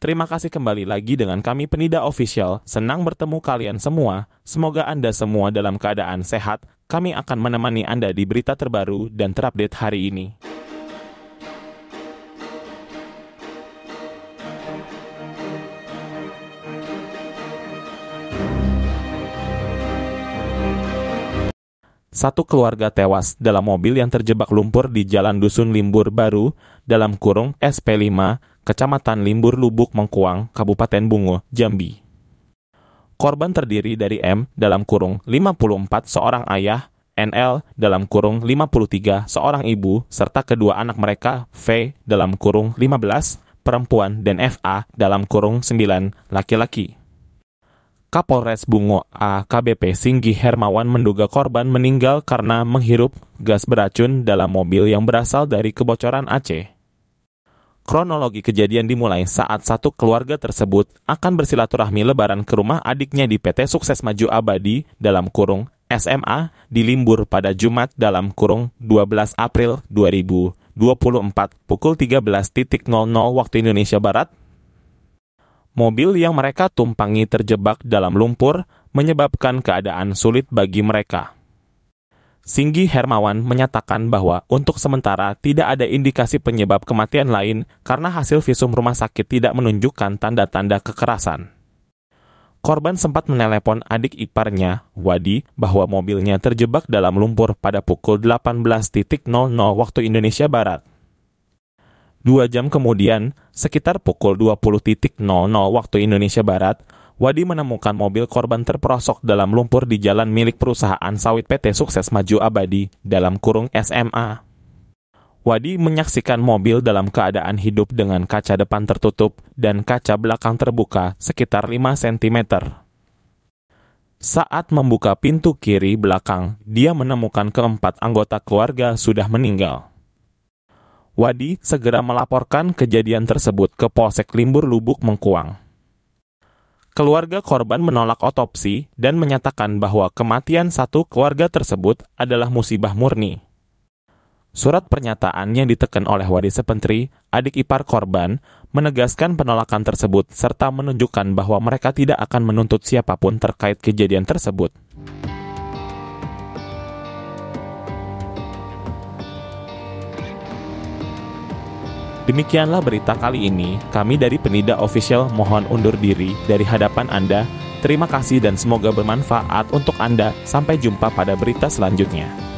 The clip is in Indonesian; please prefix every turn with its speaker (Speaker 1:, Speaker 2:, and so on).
Speaker 1: Terima kasih kembali lagi dengan kami Penida Official. Senang bertemu kalian semua. Semoga Anda semua dalam keadaan sehat. Kami akan menemani Anda di berita terbaru dan terupdate hari ini. Satu keluarga tewas dalam mobil yang terjebak lumpur di Jalan Dusun Limbur Baru dalam kurung SP5, Kecamatan Limbur Lubuk Mengkuang, Kabupaten Bungo, Jambi. Korban terdiri dari M dalam kurung 54 seorang ayah, NL dalam kurung 53 seorang ibu, serta kedua anak mereka V dalam kurung 15 perempuan dan FA dalam kurung 9 laki-laki. Kapolres Bungo AKBP Singgi Hermawan menduga korban meninggal karena menghirup gas beracun dalam mobil yang berasal dari kebocoran Aceh. Kronologi kejadian dimulai saat satu keluarga tersebut akan bersilaturahmi lebaran ke rumah adiknya di PT Sukses Maju Abadi dalam kurung SMA di Limbur pada Jumat dalam kurung 12 April 2024 pukul 13.00 waktu Indonesia Barat Mobil yang mereka tumpangi terjebak dalam lumpur, menyebabkan keadaan sulit bagi mereka. Singgi Hermawan menyatakan bahwa untuk sementara tidak ada indikasi penyebab kematian lain karena hasil visum rumah sakit tidak menunjukkan tanda-tanda kekerasan. Korban sempat menelepon adik iparnya, Wadi, bahwa mobilnya terjebak dalam lumpur pada pukul 18.00 waktu Indonesia Barat. Dua jam kemudian, sekitar pukul 20.00 waktu Indonesia Barat, Wadi menemukan mobil korban terperosok dalam lumpur di jalan milik perusahaan sawit PT Sukses Maju Abadi dalam kurung SMA. Wadi menyaksikan mobil dalam keadaan hidup dengan kaca depan tertutup dan kaca belakang terbuka sekitar 5 cm. Saat membuka pintu kiri belakang, dia menemukan keempat anggota keluarga sudah meninggal. Wadi segera melaporkan kejadian tersebut ke Polsek Limbur Lubuk Mengkuang. Keluarga korban menolak otopsi dan menyatakan bahwa kematian satu keluarga tersebut adalah musibah murni. Surat pernyataan yang ditekan oleh Wadi Sepentri, adik ipar korban, menegaskan penolakan tersebut serta menunjukkan bahwa mereka tidak akan menuntut siapa pun terkait kejadian tersebut. Demikianlah berita kali ini. Kami dari Penida Official mohon undur diri dari hadapan Anda. Terima kasih dan semoga bermanfaat untuk Anda. Sampai jumpa pada berita selanjutnya.